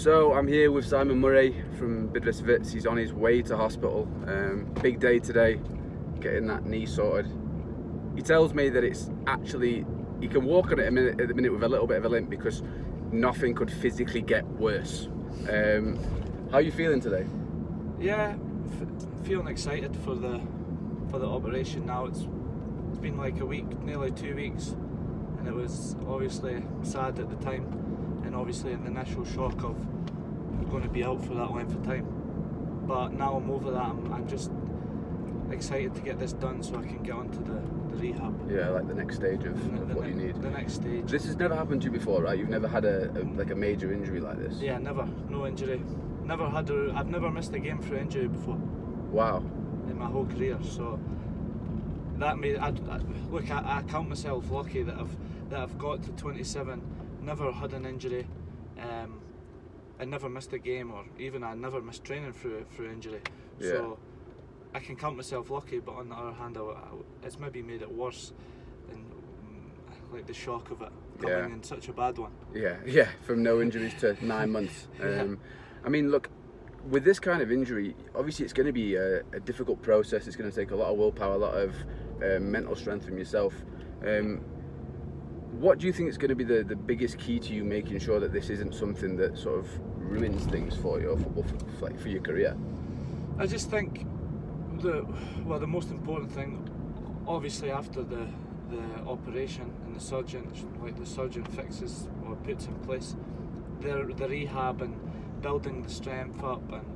So I'm here with Simon Murray from Bidvest He's on his way to hospital. Um, big day today, getting that knee sorted. He tells me that it's actually he can walk on it a minute, at the minute with a little bit of a limp because nothing could physically get worse. Um, how are you feeling today? Yeah, feeling excited for the for the operation now. It's it's been like a week, nearly two weeks, and it was obviously sad at the time, and obviously the initial shock of going to be out for that length of time. But now I'm over that. I'm, I'm just excited to get this done so I can get onto the, the rehab. Yeah, like the next stage of, The, the what you need. The next stage. This has never happened to you before, right? You've never had a, a like a major injury like this. yeah, never, no injury. Never had a. I've never missed a game through injury before. Wow. in my whole career. So that made I, I, look. I, I count myself lucky that I've that I've got to 27, never had an injury, um, I never missed a game, or even I never missed training through through injury. Yeah. So I can count myself lucky. But on the other hand, I, I- it's maybe made it worse than mm, like the shock of it coming Yeah. in such a bad one. Yeah, yeah, from no injuries to nine months. Yeah. Um, I mean, look, with this kind of injury, obviously it's going to be a, a difficult process. It's going to take a lot of willpower, a lot of um, mental strength from yourself. Um, what do you think is going to be the, the biggest key to you making sure that this isn't something that sort of ruins things for you or for, or for, for your career? I just think the well the most important thing, obviously after the the operation and the surgeon like the surgeon fixes or puts in place, the the rehab and building the strength up and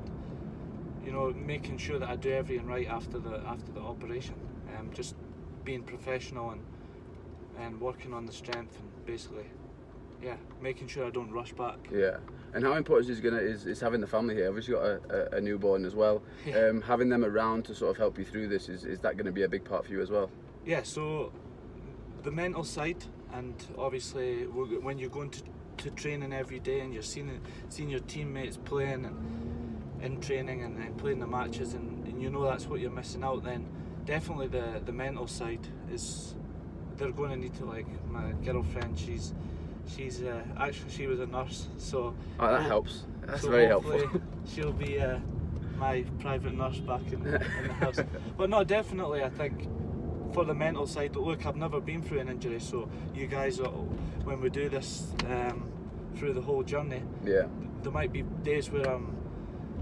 you know making sure that I do everything right after the after the operation, um, just being professional and and working on the strength and basically yeah making sure I don't rush back. Yeah. And how important is gonna is, is having the family here? Obviously, you've got a, a, a newborn as well. Yeah. Um, having them around to sort of help you through this is, is that going to be a big part for you as well? Yeah, so the mental side, and obviously when you're going to, to training every day and you're seeing seeing your teammates playing and in training and then playing the matches, and, and you know that's what you're missing out. Then definitely the the mental side is they're going to need to like my girlfriend. She's she's uh, actually she was a nurse, so Oh, that helps. That's so very helpful. she'll be uh, my private nurse back in, in the house. But no, definitely, I think for the mental side, look, I've never been through an injury, so you guys, when we do this um, through the whole journey, yeah, there might be days where I'm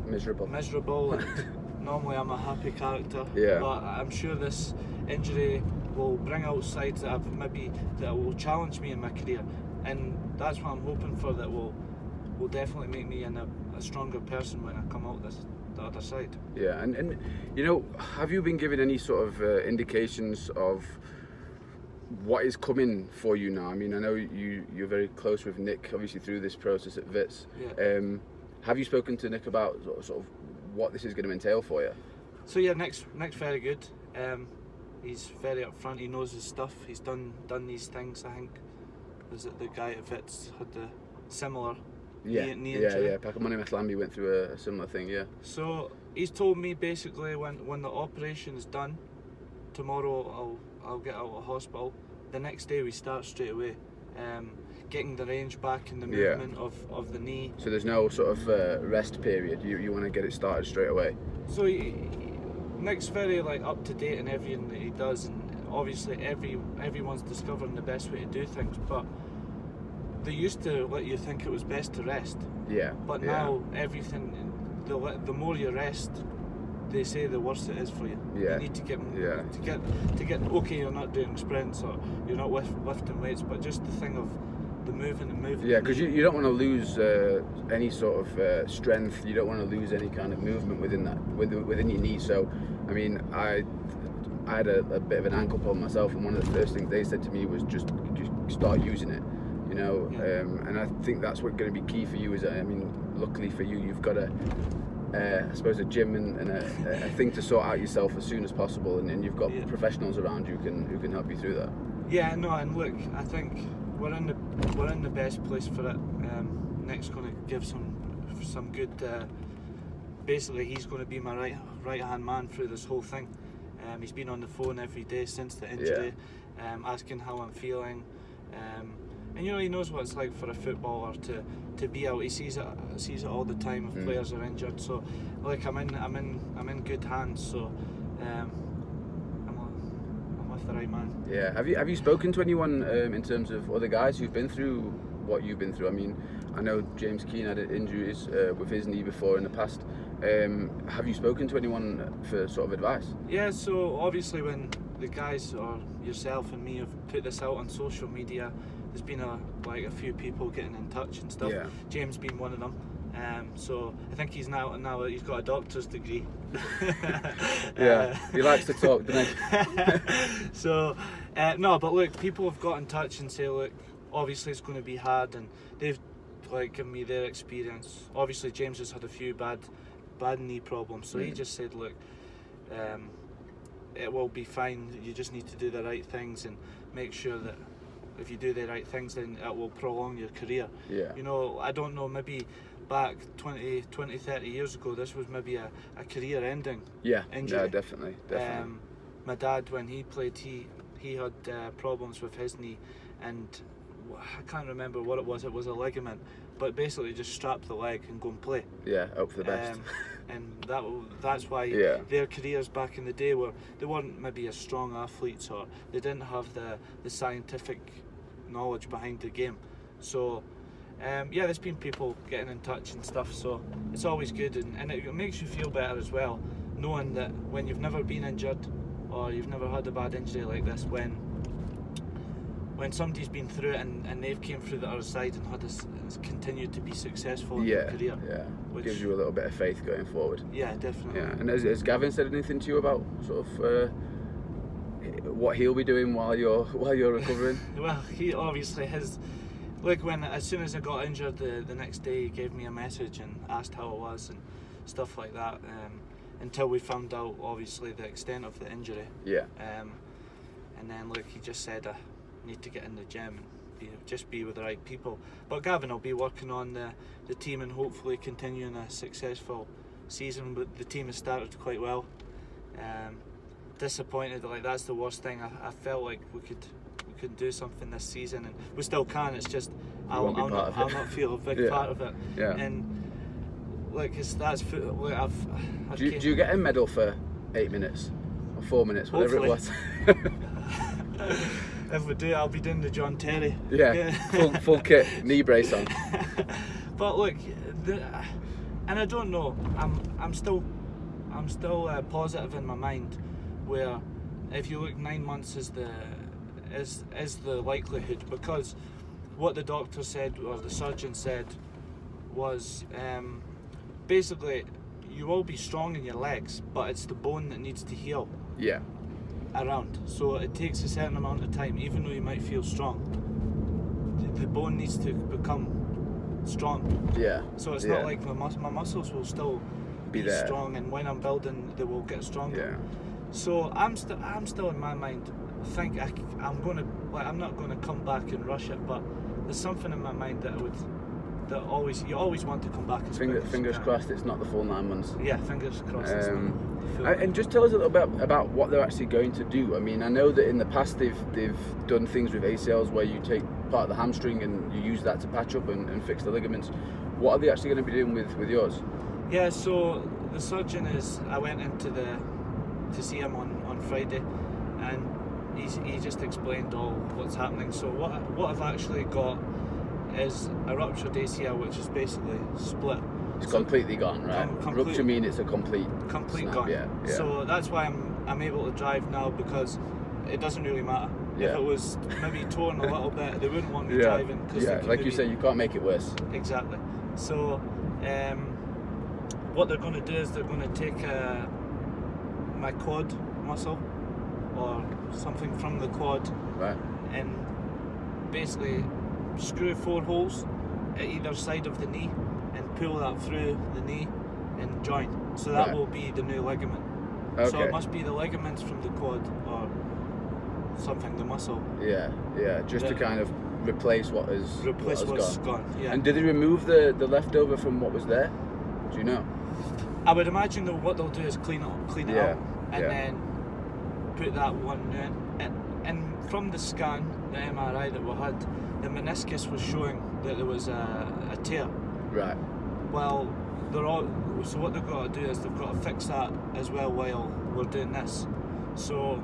miserable. miserable and normally I'm a happy character. Yeah. But I'm sure this injury will bring out sides that I've maybe that will challenge me in my career, and that's what I'm hoping for. That will will definitely make me a, a stronger person when I come out this the other side. Yeah, and, and you know, have you been given any sort of uh, indications of what is coming for you now? I mean, I know you you're very close with Nick, obviously through this process at Wits. Yeah. Um, have you spoken to Nick about sort of, sort of what this is going to entail for you? So yeah, Nick's Nick's very good. Um, he's very upfront. He knows his stuff. He's done done these things. I think was it the guy at Wits had the similar Yeah, knee, knee yeah, injury. yeah. Phakamani Mahlambi went through a, a similar thing. Yeah, So he's told me basically when when the operation is done, tomorrow I'll I'll get out of hospital. The next day we start straight away, um, getting the range back in the Yeah. movement of, of the knee. so there's no sort of uh, rest period. You you want to get it started straight away. So he- Nick's very like up to date in everything that he does, and obviously every everyone's discovering the best way to do things. But they used to let you think it was best to rest, Yeah, but yeah. now everything the the more you rest, they say the worse it is for you. Yeah. You need to get Yeah. to get to get okay. You're not doing sprints or you're not lift, lifting weights, but just the thing of the moving and moving. Yeah, because you, you don't want to lose uh, any sort of uh, strength. You don't want to lose any kind of movement within that within, within your knee. So, I mean, I I had a, a bit of an ankle problem myself, and one of the first things they said to me was just just start using it. You know, Yeah. um, and I think that's what's going to be key for you. Is I mean, luckily for you, you've got a uh, I suppose a gym and, and a, a thing to sort out yourself as soon as possible, and, and you've got Yeah. professionals around you who can who can help you through that. Yeah, no, and look, I think we're in the we're in the best place for it. Um, Nick's going to give some some good. Uh, basically, he's going to be my right right hand man through this whole thing. Um, he's been on the phone every day since the injury, um, asking how I'm feeling, um, and you know he knows what it's like for a footballer to to be out. He sees it sees it all the time if Mm. players are injured. So like I'm in I'm in I'm in good hands. So um, I'm a- I'm with the right man. Yeah. Have you have you spoken to anyone um, in terms of other guys who've been through what you've been through? I mean, I know James Keene had injuries uh, with his knee before in the past. Um, have you spoken to anyone for sort of advice? Yeah, so obviously when the guys or yourself and me have put this out on social media, there's been a like a few people getting in touch and stuff. Yeah. James being one of them. Um, so I think he's now now he's got a doctor's degree. Yeah. Uh, he likes to talk, doesn't he? so uh, no, but look, people have got in touch and say, look, obviously it's going to be hard, and they've like given me their experience. Obviously, James has had a few bad, bad knee problems, so he Mm. just said, look, um, it will be fine. You just need to do the right things and make sure that if you do the right things, then it will prolong your career. Yeah. You know, I don't know, maybe back 20, 20 30 years ago, this was maybe a, a career ending Yeah. Injury. Yeah, definitely. Definitely. um, my dad, when he played, he he had uh, problems with his knee, and I can't remember what it was. It was a ligament, but basically just strap the leg and go and play. yeah. Hope for the best. Um, and that that's why Yeah. their careers back in the day were they weren't maybe as strong athletes or they didn't have the the scientific knowledge behind the game. So. Um, yeah, there's been people getting in touch and stuff, so it's always good and, and it makes you feel better as well, knowing that when you've never been injured or you've never had a bad injury like this, when when somebody's been through it and, and they've came through the other side and had this, continued to be successful in yeah. their career. Yeah. which- Gives you a little bit of faith going forward. Yeah, definitely. Yeah. And has, has Gavin said anything to you about sort of uh, what he'll be doing while you're while you're recovering? Well, he obviously has. Like when as soon as I got injured, the the next day he gave me a message and asked how it was and stuff like that. Um, until we found out obviously the extent of the injury. yeah. Um, and then look, he just said I need to get in the gym and be, just be with the right people. But Gavin will be working on the the team and hopefully continuing a successful season. But the team has started quite well. Um, disappointed, like that's the worst thing. I, I felt like we could we could do something this season, and we still can. It's just I'll, I'll not it. I'll not feel a big Yeah. part of it. Yeah. And like it's that's like I've, I've Do you, do you get a medal for eight minutes or four minutes, whatever it was? if we do, I'll be doing the John Terry. yeah, full full kit, knee brace on. but look, the, and I don't know. I'm I'm still I'm still uh, positive in my mind. Where if you look, nine months is the is is the likelihood because what the doctor said or the surgeon said was um, basically you will be strong in your legs, but it's the bone that needs to heal Yeah, around. So it takes a certain amount of time, even though you might feel strong. The, the bone needs to become strong. yeah. So it's yeah. not like my, mus- my muscles will still Be be, strong, and when I'm building, they will get stronger. Yeah, So I'm still I'm still in my mind. Think I, am going to like I'm not going to come back and rush it, but there's something in my mind that I would that always you always want to come back. As Finger, quick as you fingers crossed it's not the full nine months. Yeah, fingers crossed. it's not Um, and just tell us a little bit about what they're actually going to do. I mean, I know that in the past they've they've done things with ACLs where you take part of the hamstring and you use that to patch up and, and fix the ligaments. What are they actually going to be doing with, with yours? Yeah, so the surgeon is. I went into the to see him on, on Friday, and he's, he just explained all what's happening. So what what I've actually got is a ruptured ACL, which is basically split, It's So- completely gone, right? Com- complete- Rupture mean it's a complete complete snap, gone. Yeah, yeah. So that's why I'm I'm able to drive now because it doesn't really matter. Yeah. If it was maybe torn a little bit, they wouldn't want me yeah, driving. 'cause yeah. Like you said, you can't make it worse. Exactly. So, um, what they're going to do is they're going to take uh, my quad muscle or something from the quad Right. and basically screw four holes at either side of the knee and pull that through the knee and join. So that Right. will be the new ligament. Okay. So it must be the ligaments from the quad or something, the muscle. Yeah, yeah. Just to kind of replace what is Replace what what's gone. gone. Yeah. And did they remove the the leftover from what was there? Do you know? I would imagine that what they'll do is clean it, clean it Yeah, up, and yeah. then that one. And, and from the scan, the MRI that we had, the meniscus was showing that there was a, a tear. Right. Well, they're all. So what they've got to do is they've got to fix that as well while we're doing this. So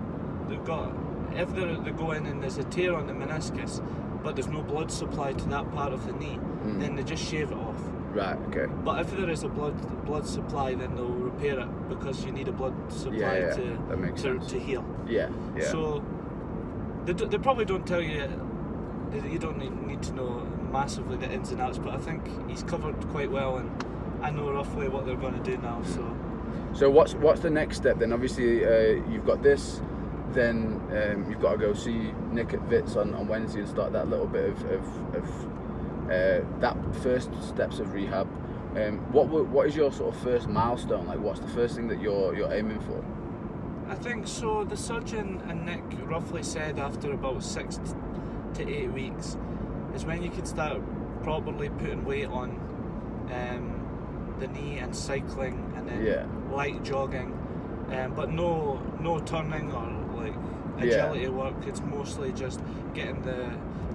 they've got if they're, they go in and there's a tear on the meniscus, but there's no blood supply to that part of the knee, Mm. then they just shave it off. Right. Okay. But if there is a blood blood supply, then they'll repair it because you need a blood supply Yeah, yeah, to that makes to, sense. to heal. Yeah. Yeah. So they, do, they probably don't tell you. You don't need, need to know massively the ins and outs, but I think he's covered quite well, and I know roughly what they're going to do now. So So what's what's the next step then? Obviously, uh, you've got this. Then um, you've got to go see Nick at Wits on, on Wednesday and start that little bit of, of, of uh, that first steps of rehab. Um, what what is your sort of first milestone? Like, what's the first thing that you're you're aiming for? I think so. The surgeon and Nick roughly said after about six to eight weeks is when you can start properly putting weight on um, the knee and cycling and then Yeah. light jogging, um, but no no turning or like Yeah. agility work. It's mostly just getting the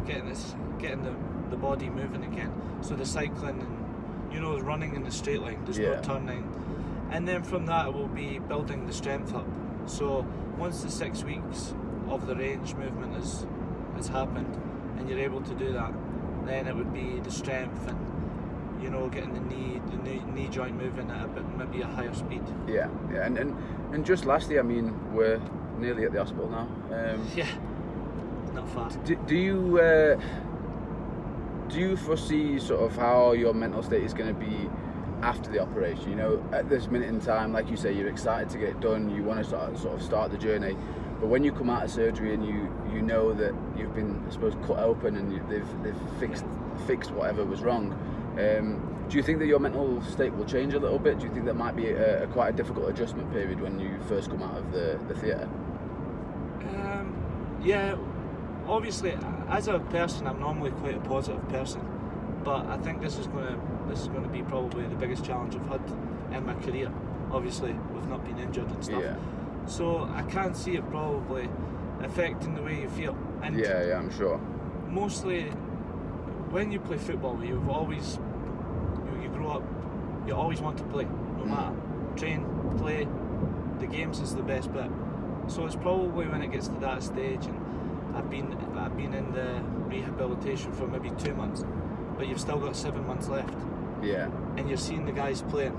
getting this getting the, the body moving again. So the cycling and you know running in the straight line. There's Yeah. no turning, and then from that it will be building the strength up. So once the six weeks of the range movement has has happened, and you're able to do that, then it would be the strength and you know getting the knee the knee, knee joint moving at a bit maybe a higher speed. Yeah, yeah, and and, and just lastly, I mean, we're nearly at the hospital now. Um, Yeah, not far. do, do you uh, do you foresee sort of how your mental state is going to be after the operation? You know, at this minute in time, like you say, you're excited to get it done. You want to sort sort of start the journey, but when you come out of surgery and you you know that you've been, I suppose, cut open and you, they've they've fixed fixed whatever was wrong. Um, do you think that your mental state will change a little bit? Do you think that might be a, a quite a difficult adjustment period when you first come out of the, the theatre? Um, yeah, obviously, as a person, I'm normally quite a positive person, but I think this is going to this is going to be probably the biggest challenge I've had in my career. Obviously, with not being injured and stuff. Yeah, So I can't see it probably affecting the way you feel. And yeah, yeah. I'm sure. mostly, when you play football, you've always you, you grow up, you always want to play, no Mm. matter train, play. The games is the best bit. So it's probably when it gets to that stage, and I've been I've been in the rehabilitation for maybe two months, but you've still got seven months left, Yeah, and you're seeing the guys playing,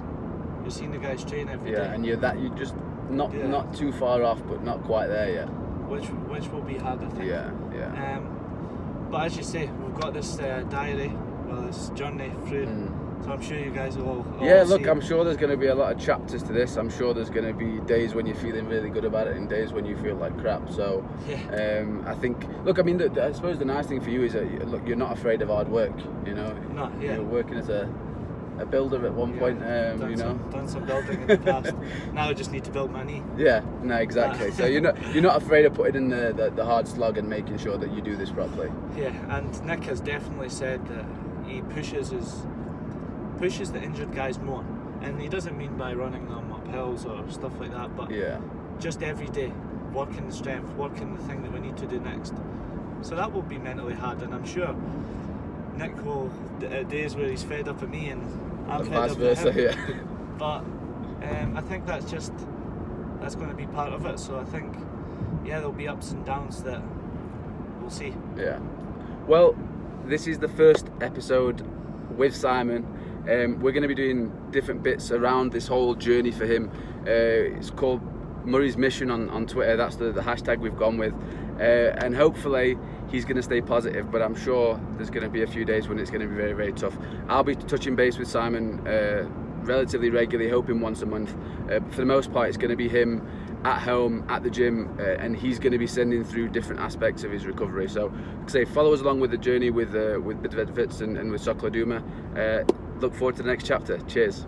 you're seeing the guys train every day, yeah, and you're that you're just not Yeah. not too far off, but not quite there yet. which which will be hard, I think. Yeah, yeah. Um, but as you say, we've got this uh, diary, well, this journey through. Mm. So I'm sure you guys will Yeah, look, I'm sure there's going to be a lot of chapters to this. I'm sure there's going to be days when you're feeling really good about it and days when you feel like crap. So, Yeah. um, I think, look, I mean, the, the- I suppose the nice thing for you is that, look, you're not afraid of hard work. You know, No, yeah. you're working as a, a builder at one Yeah, point. Um, done you know, some, done some building in the past. now I just need to build my knee. yeah, no, exactly. so you're not you're not afraid of putting in the, the, the hard slug and making sure that you do this properly. Yeah, and Nick has definitely said that he pushes his pushes the injured guys more, and he doesn't mean by running them up hills or stuff like that, but Yeah, just every day, working the strength, working the thing that we need to do next. So that will be mentally hard, and I'm sure Nick will uh, days where he's fed up at me and I'm and fed up versa. at him. Yeah. But um, I think that's just that's going to be part of it. So I think yeah, there'll be ups and downs that we'll see. Yeah. Well, this is the first episode with Simon. Um, we're going to be doing different bits around this whole journey for him. Uh, it's called Murray's Mission on, on Twitter. That's the, the hashtag we've gone with. Uh, and hopefully he's going to stay positive, but I'm sure there's going to be a few days when it's going to be very, very tough. I'll be touching base with Simon uh, relatively regularly, hoping once a month. Uh, for the most part, it's going to be him at home at the gym uh, and he's going to be sending through different aspects of his recovery so like say follow us along with the journey with uh, with Bidvest Wits and, and with Soccer Laduma uh, look forward to the next chapter. Cheers